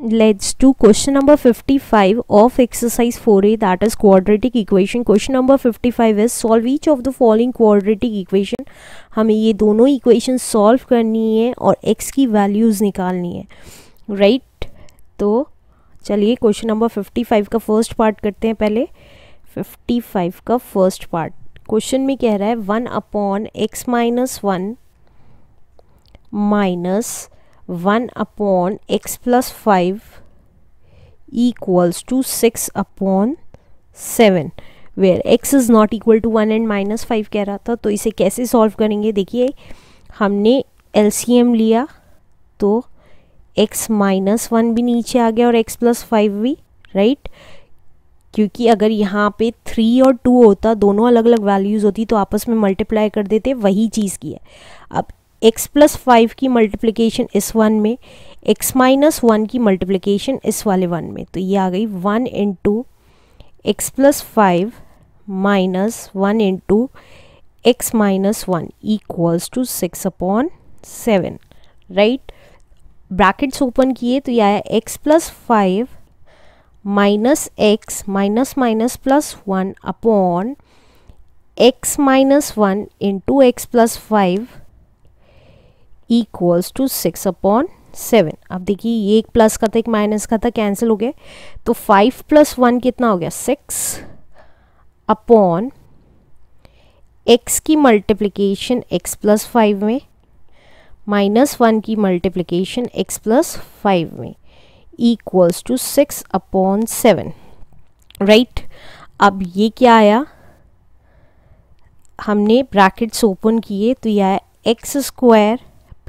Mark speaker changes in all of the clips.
Speaker 1: let's do question number 55 of exercise 4a that is quadratic equation question number 55 is solve each of the following quadratic equation हमें ये दोनों equation solve करनी है और x की values निकालनी है right तो चलिए क्वेश्चन नंबर 55 का फ़र्स्ट पार्ट करते हैं पहले 55 का फ़र्स्ट पार्ट क्वेश्चन में कह रहा है one upon x minus one minus one upon x plus five equals to six upon seven where x is not equal to one and minus five कह रहा था तो इसे कैसे सॉल्व करेंगे? देखिए, हमने एलसीएम लिया तो x माइनस वन भी नीचे आ गया और x प्लस फाइव भी राइट क्योंकि अगर यहाँ पे थ्री और टू होता, दोनों अलग अलग वैल्यूज़ होती तो आपस में मल्टीप्लाई कर देते, वही चीज़ की है। अब x प्लस फाइव की मल्टीप्लिकेशन इस वन में, x माइनस वन की मल्टीप्लिकेशन इस वाले वन में। तो ये आ गई one into x plus five minus one into x minus one equals to six upon seven right brackets open किए तो ये आया x plus five minus x minus minus plus one upon x minus one into x plus five equals to six upon seven अब देखिए, ये एक plus का था, एक माइनस का था कैंसिल हो गया। तो फाइव प्लस वन कितना हो गया? सिक्स अपॉन एक्स की मल्टीप्लिकेशन एक्स प्लस फाइव में माइनस वन की मल्टीप्लिकेशन एक्स प्लस फाइव में equals to six upon seven right अब ये क्या आया? हमने ब्रैकेट्स ओपन किए तो यह आया x square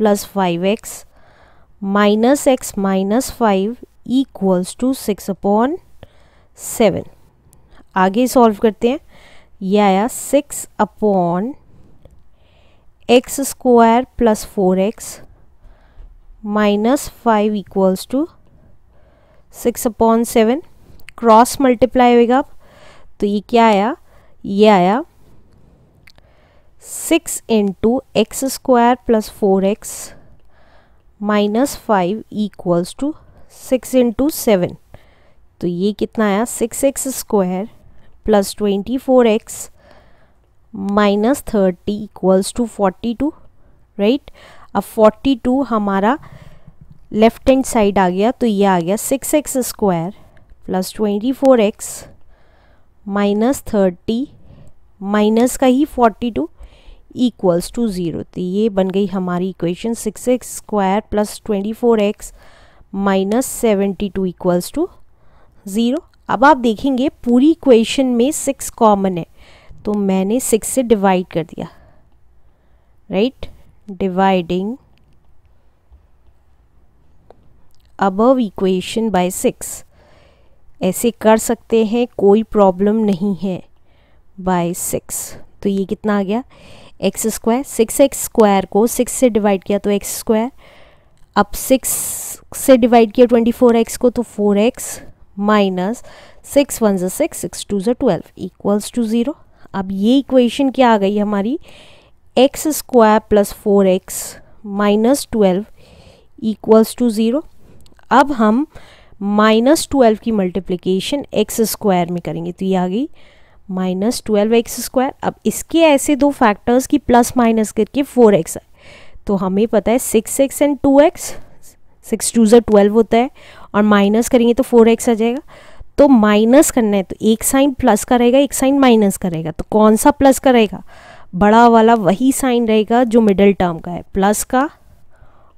Speaker 1: plus five x minus x minus five equals to six upon seven आगे सॉल्व करते हैं। यह आया six upon x square plus four x minus five equals to six upon seven cross multiply होएगा तो ये क्या आया? ये आया six into x square plus four x minus five equals to six into seven. तो ये कितना आया? Six x square plus twenty four x minus thirty equals to forty two, right? अब फोर्टी टू हमारा लेफ़्ट हैंड साइड आ गया तो ये आ गया six x square plus twenty four x minus thirty minus का ही forty two equals to zero तो ये बन गई हमारी equation six x square plus twenty four x minus seventy two equals to zero अब आप देखेंगे पूरी इक्वेशन में सिक्स कॉमन है। तो मैंने सिक्स से डिवाइड कर दिया। Right dividing above equation by six ऐसे कर सकते हैं, कोई प्रॉब्लम नहीं है बाय सिक्स तो ये कितना आ गया? X square, six x square को सिक्स से डिवाइड किया तो एक्स स्क्वायर। अब सिक्स से डिवाइड किया ट्वेंटी फोर एक्स को तो four x minus six one ज़ा सिक्स सिक्स टू ज़ा ट्वेल्व इक्वल्स टू ज़ीरो। अब ये इक्वेशन क्या आ गई हमारी? X square plus four x minus twelve equals to zero. अब हम माइनस ट्वेल्व की मल्टीप्लिकेशन एक्स स्क्वायर में करेंगे। तो ये आ गई माइनस ट्वेल्व एक्स स्क्वायर। अब इसके ऐसे दो फैक्टर्स की प्लस माइनस करके फोर एक्स है। तो हमें पता है six x and two x six two ज़ा ट्वेल्व होता है और माइनस करेंगे तो फोर एक्स आ जाएगा। तो माइनस करना है तो एक साइन प्लस का रहेगा, एक साइन माइनस का रहेगा। तो कौन सा प्लस का रहेगा? बड़ा वाला वही साइन रहेगा जो मिडल टर्म का है प्लस का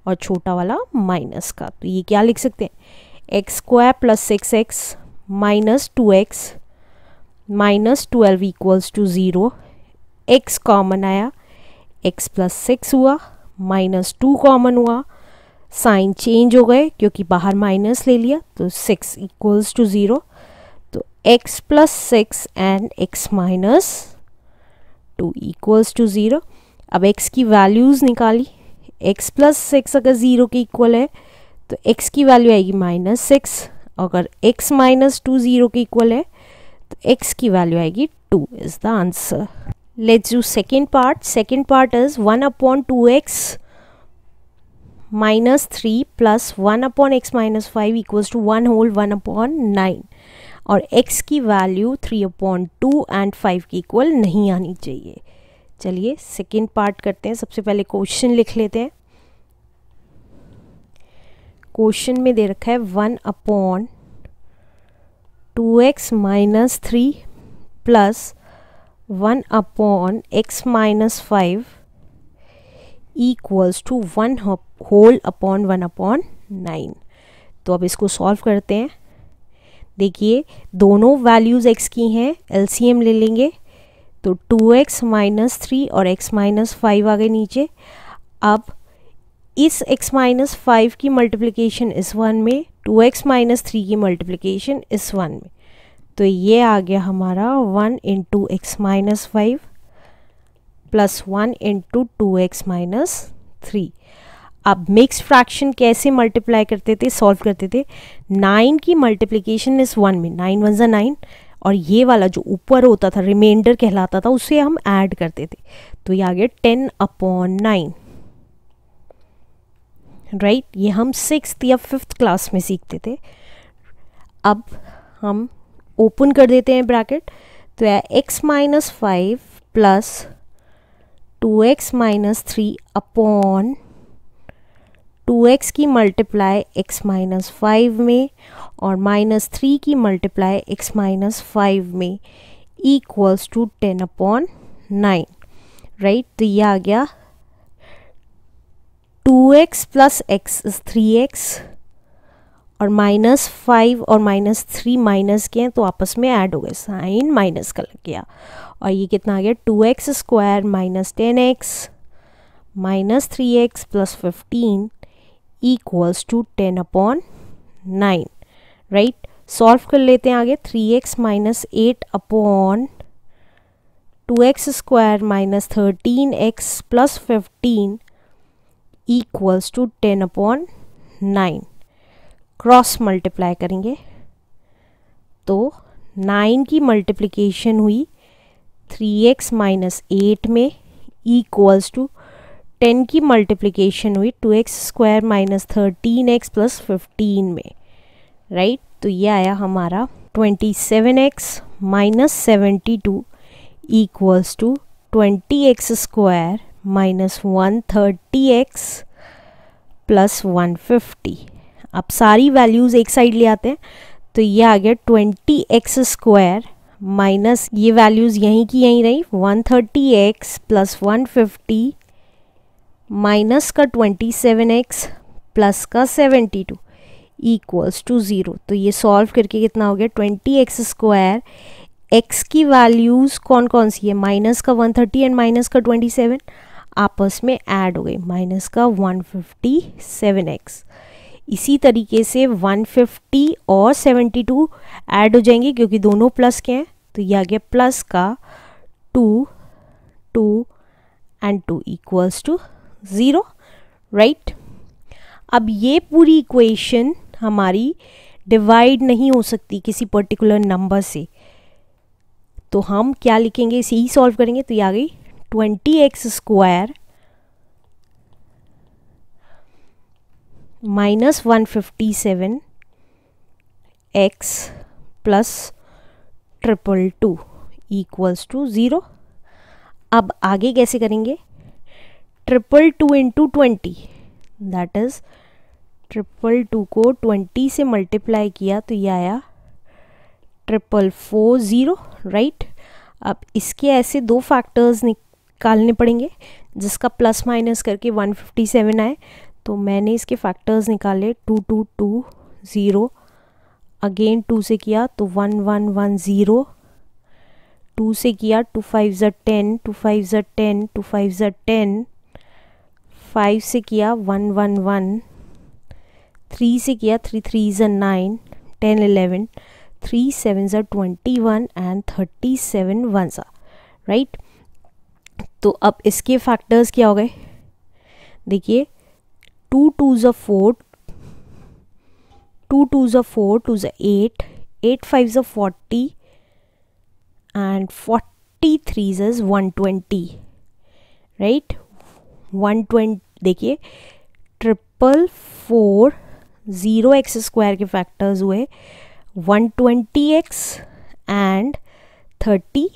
Speaker 1: और छोटा वाला माइनस का। तो ये क्या लिख सकते हैं? X square plus six x minus two x minus twelve equals to zero x common आया एक्स प्लस सिक्स हुआ, माइनस टू कॉमन हुआ। साइन चेंज हो गए क्योंकि बाहर माइनस ले लिया तो सिक्स इक्वल्स टू ज़ीरो तो x plus six and x minus two equals to zero अब एक्स की वैल्यूज़ निकाली। एक्स प्लस सिक्स अगर ज़ीरो के इक्वल है तो एक्स की वैल्यू आएगी माइनस सिक्स अगर एक्स माइनस टू ज़ीरो के इक्वल है x की वैल्यू आएगी two is the answer let's do second part second part is one upon two x minus three plus one upon x minus five equals to one whole one upon nine और x की value three upon two and five की equal नहीं आनी चाहिए। चलिए second part करते हैं। सबसे पहले क्वेश्चन लिख लेते हैं। क्वेश्चन में दे रखा है one upon two x minus three plus one upon x minus five equals to one whole upon one upon nine तो अब इसको सॉल्व करते हैं। देखिए, दोनों वैल्यूज़ एक्स की हैं एलसीएम ले लेंगे। तो टू एक्स माइनस थ्री और एक्स माइनस फाइव आ गए नीचे। अब इस x माइनस फाइव की मल्टीप्लिकेशन इस वन में टू एक्स माइनस थ्री की मल्टीप्लिकेशन इस वन में। तो ये आ गया हमारा one into x minus five plus one into two x minus three. अब मिक्स फ्रैक्शन कैसे मल्टीप्लाई करते थे, सॉल्व करते थे? नाइन की मल्टीप्लिकेशन इस वन में, नाइन वन ज़ा नाइन, और ये वाला जो ऊपर होता था रिमाइंडर कहलाता था, उसे हम ऐड करते थे। तो ये आ गया टेन अपॉन नाइन। राइट ये हम सिक्स या फिफ्थ क्लास में सीखते थे। अब हम ओपन कर देते हैं ब्रैकेट तो या x minus five plus two x minus three upon two x की मल्टीप्लाई एक्स माइनस फाइव में और माइनस थ्री की मल्टीप्लाई एक्स माइनस फाइव में equals to ten upon nine right तो ये आ गया two x plus x is three x और माइनस फाइव और माइनस थ्री माइनस के हैं तो आपस में ऐड हो गए, साइन माइनस का लग गया और ये कितना आ गया? Two x square minus ten x minus three x plus fifteen equals to ten upon nine, right? Solve कर लेते हैं आगे, three x minus eight upon two x square minus thirteen x plus fifteen equals to ten upon nine cross multiply करेंगे। तो nine की multiplication हुई three x minus eight में equals to ten की मल्टीप्लिकेशन हुई two x square minus thirteen x plus fifteen में। Right तो ये आया हमारा twenty seven x minus seventy two equals to twenty x square minus one thirty x plus one fifty अब सारी values एक साइड ले आते हैं तो ये आ गया ट्वेंटी एक्स स्क्वायर माइनस ये वैल्यूज़ यहीं की यहीं रही one thirty x plus one fifty minus का ट्वेंटी सेवन एक्स प्लस का seventy two equals to zero तो ये सॉल्व करके कितना हो गया ट्वेंटी एक्स स्क्वायर एक्स की वैल्यूज़ कौन कौन सी है? माइनस का वन थर्टी एंड माइनस का ट्वेंटी सेवन आपस में ऐड हो गई। माइनस का वन फिफ्टी सेवन एक्स इसी तरीके से वन फिफ्टी और सेवेंटी टू ऐड हो जाएँगे क्योंकि दोनों प्लस के हैं। तो ये आ गया प्लस का two two and two equals to zero right अब ये पूरी इक्वेशन हमारी डिवाइड नहीं हो सकती किसी पर्टिकुलर नंबर से। तो हम क्या लिखेंगे? इसे ही सॉल्व करेंगे। तो ये आ गई twenty x square minus one fifty seven x plus triple two equals to zero अब आगे कैसे करेंगे? Triple two into twenty that is triple two को ट्वेंटी से मल्टीप्लाई किया तो ये आया ट्रिपल फोर ज़ीरो राइट अब इसके ऐसे दो फैक्टर्स निकालने पड़ेंगे, जिसका प्लस माइनस करके वन फिफ्टी सेवन आए। तो मैंने इसके फैक्टर्स निकाले two two two zero again two से किया तो one one one zero two से किया टू फाइव ज़ा टेन टू फाइव ज़ा टेन टू फाइव ज़ा टेन फाइव से किया वन वन वन थ्री से किया थ्री थ्री ज़ा nine ten eleven three seven ज़ा twenty one and thirty seven one ज़ा राइट तो अब इसके फैक्टर्स क्या हो गए? देखिए टू टू ज़ा फोर टू टू ज़ा फोर टू ज़ा एट एट फाइव ज़ा फोर्टी एंड फोर्टी थ्री ज़ one twenty right one twenty देखिए triple four zero x square के फैक्टर्स हुए one twenty x and thirty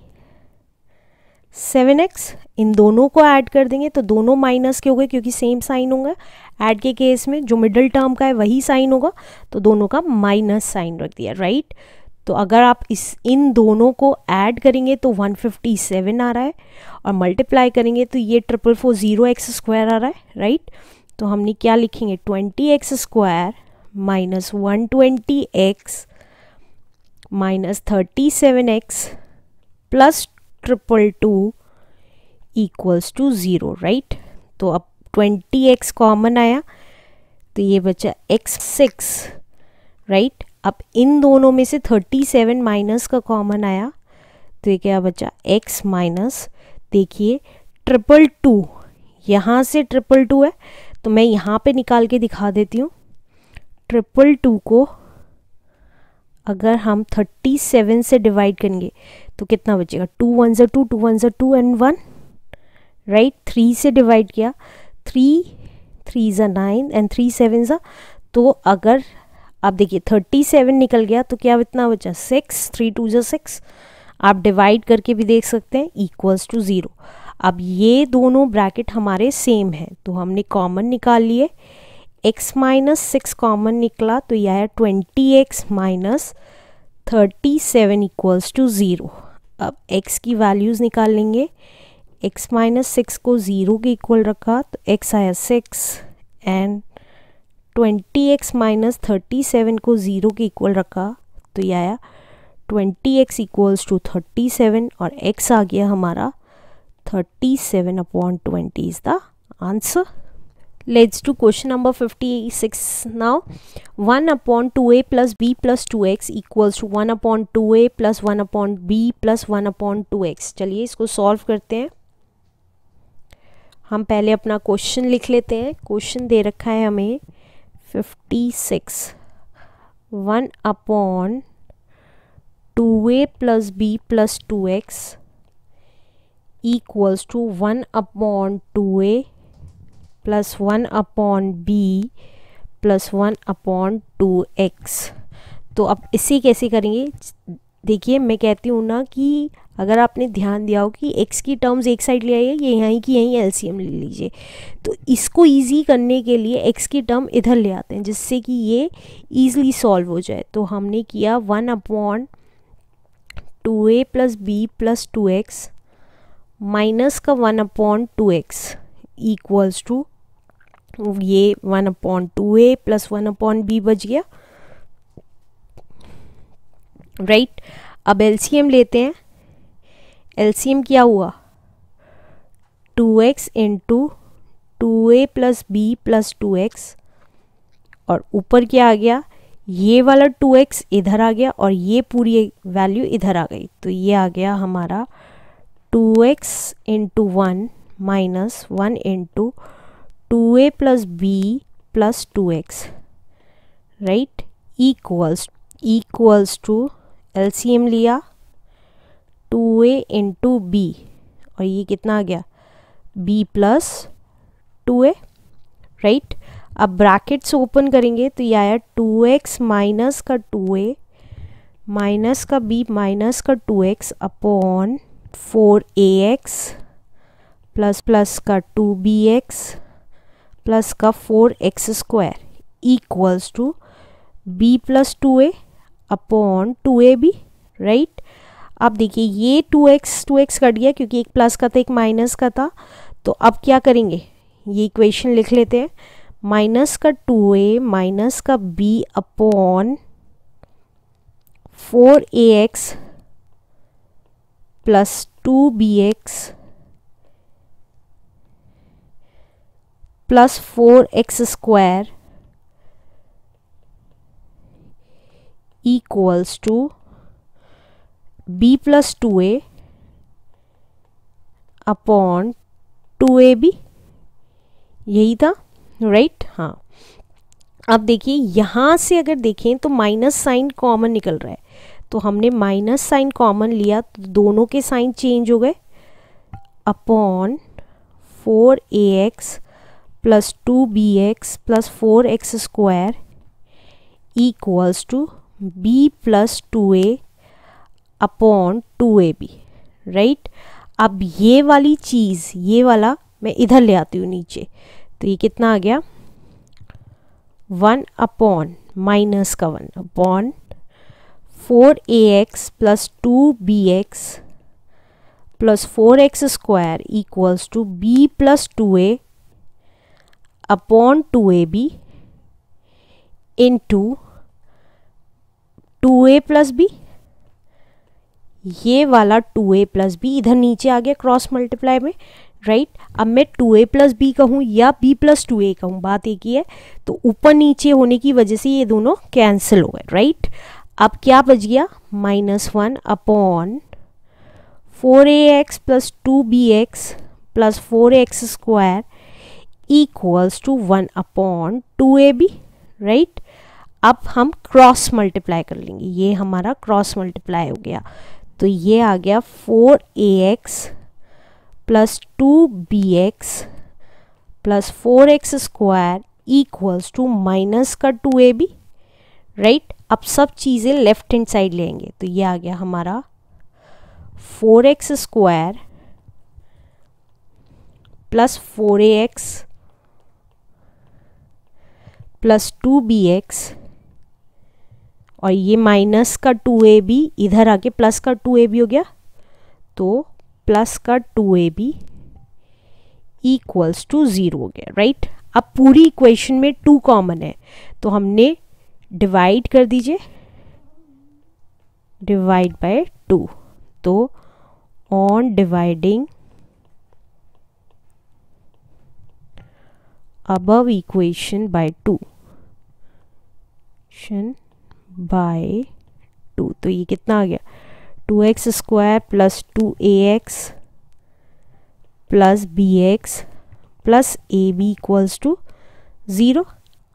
Speaker 1: seven x, इन दोनों को ऐड कर देंगे तो दोनों माइनस के हो गए, क्योंकि सेम साइन होगा। ऐड के केस में जो मिडिल टर्म का है, वही साइन होगा तो दोनों का माइनस साइन रख दिया, राइट? तो अगर आप इस, इन दोनों को ऐड करेंगे तो 157 आ रहा है, और मल्टीप्लाई करेंगे तो ये triple four zero x square आ रहा है, राइट? तो हमने क्या लिखेंगे? Twenty x square minus one twenty x minus thirty seven x plus triple two equals to zero right तो अब ट्वेंटी एक्स कॉमन आया तो ये बचा एक्स सिक्स राइट अब इन दोनों में से थर्टी सेवन माइनस का कॉमन आया तो ये क्या बचा एक्स माइनस देखिए ट्रिपल टू यहाँ से ट्रिपल टू है तो मैं यहाँ पे निकाल के दिखा देती हूँ। ट्रिपल टू को अगर हम थर्टी सेवन से डिवाइड करेंगे तो कितना बचेगा? टू वन ज़ा टू टू वन ज़ा two and one right three से डिवाइड किया। थ्री थ्री ज़ा नाइन एंड थ्री सेवन ज़ा तो अगर आप देखिए थर्टी सेवन निकल गया तो क्या इतना बचा? सिक्स थ्री टू ज़ा सिक्स आप डिवाइड करके भी देख सकते हैं इक्वल्स टू ज़ीरो अब ये दोनों ब्रैकेट हमारे सेम है तो हमने कॉमन निकाल लिए। x माइनस सिक्स कॉमन निकला तो यह है twenty x minus thirty seven equals to zero अब x की वैल्यूज़ निकाल लेंगे। x माइनस सिक्स को ज़ीरो के इक्वल रखा तो x आया six and twenty x minus thirty seven को ज़ीरो के इक्वल रखा तो ये आया twenty x equals to thirty seven और x आ गया हमारा thirty seven upon twenty is the answer let's do question number 56 now 1 upon 2a plus b plus 2x equals to 1 upon 2a plus 1 upon b plus 1 upon 2x चलिए इसको solve करते हैं हम पहले अपना क्वेश्चन लिख लेते हैं क्वेश्चन दे रखा है हमें 56 1 upon 2a plus b plus 2x equals to 1 upon 2a plus one upon b plus one upon two x तो अब इसे कैसे करेंगे? देखिए, मैं कहती हूँ ना कि अगर आपने ध्यान दिया हो कि x की टर्म्स एक साइड ले आइए, ये यहीं की यहीं एलसीएम ले लीजिए। तो इसको इजी करने के लिए x की टर्म इधर ले आते हैं, जिससे कि ये ईज़िली सॉल्व हो जाए। तो हमने किया one upon two a plus b plus two x minus का one upon two x equals to ये one upon two a plus one upon b बच गया। Right right? अब एलसीएम लेते हैं। एलसीएम क्या हुआ? Two x into two a plus b plus two x और ऊपर क्या आ गया? ये वाला टू एक्स इधर आ गया और ये पूरी वैल्यू इधर आ गई। तो ये आ गया हमारा two x into one minus one into two a plus b plus two x right equals equals to LCM लिया टू ए इंटू बी और ये कितना आ गया? B plus two a right अब ब्रैकेट्स ओपन करेंगे तो ये आया टू एक्स माइनस का टू ए माइनस का बी माइनस का two x upon four a x plus plus का टू बी एक्स प्लस का four x square equals to b plus two a upon two a b right अब देखिए, ये two x two x cut गया क्योंकि एक plus का था, एक माइनस का था। तो अब क्या करेंगे? ये इक्वेशन लिख लेते हैं। माइनस का टू ए माइनस का b upon four a x plus two b x plus four x square equals to b plus two a upon two a b यही था राइट right? हाँ। अब देखिए, यहाँ से अगर देखें तो माइनस साइन कॉमन निकल रहा है। तो हमने माइनस साइन कॉमन लिया तो दोनों के साइन चेंज हो गए। Upon four a x plus two b x plus four x square equals to b plus two a upon two a b right अब ये वाली चीज़, ये वाला मैं इधर ले आती हूँ नीचे। तो ये कितना आ गया? वन अपॉन माइनस का one upon four a x plus two b x plus four x square equals to b plus two a upon two a b into two a plus b ये वाला to A plus B इधर नीचे आ गया cross multiply में right right? अब मैं to A plus B कहूँ या बी प्लस टू ए कहूँ, बात एक ही है। तो ऊपर नीचे होने की वजह से ये दोनों कैंसिल हो गए राइट अब क्या बच गया? Minus one upon four a x plus two b x plus four x square equals to one upon two a b right अब हम क्रॉस मल्टीप्लाई कर लेंगे। ये हमारा क्रॉस मल्टीप्लाई हो गया। तो ये आ गया four a x plus two b x plus four x square equals to minus का टू ए बी राइट अब सब चीज़ें लेफ़्ट हैंड साइड लेंगे। तो ये आ गया हमारा four x square plus four a x plus two b x और ये माइनस का टू ए बी इधर आके प्लस का टू ए बी हो गया। तो प्लस का two a b equals to zero हो गया राइट अब पूरी इक्वेशन में टू कॉमन है। तो हमने डिवाइड कर दीजिए। डिवाइड बाय टू तो on dividing above equation by 2 by two तो ये कितना आ गया? Two x square plus two a x plus b x plus a b equals to zero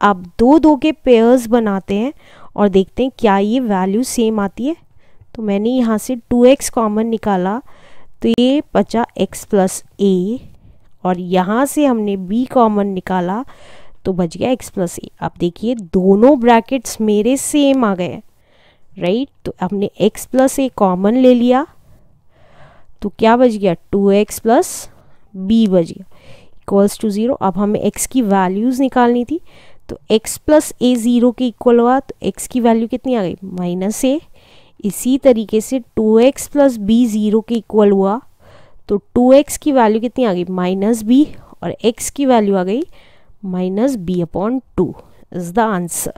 Speaker 1: अब दो दो के पेयर्स बनाते हैं और देखते हैं क्या ये वैल्यू सेम आती है। तो मैंने यहाँ से टू एक्स कॉमन निकाला। तो ये बचा एक्स प्लस ए और यहाँ से हमने बी कॉमन निकाला तो बच गया एक्स प्लस ए अब देखिए, दोनों ब्रैकेट्स मेरे सेम आ गए राइट तो हमने एक्स प्लस ए कॉमन ले लिया। तो क्या बच गया? टू एक्स प्लस बी बच गया। इक्वल्स टू ज़ीरो अब हमें एक्स की वैल्यूज़ निकालनी थी। तो एक्स प्लस ए ज़ीरो के इक्वल हुआ तो एक्स की वैल्यू कितनी आ गई? माइनस ए इसी तरीके से two x plus b zero के इक्वल हुआ। तो टू एक्स की वैल्यू कितनी आ गई माइनस बी और x की वैल्यू आ गई minus b upon 2 is the answer.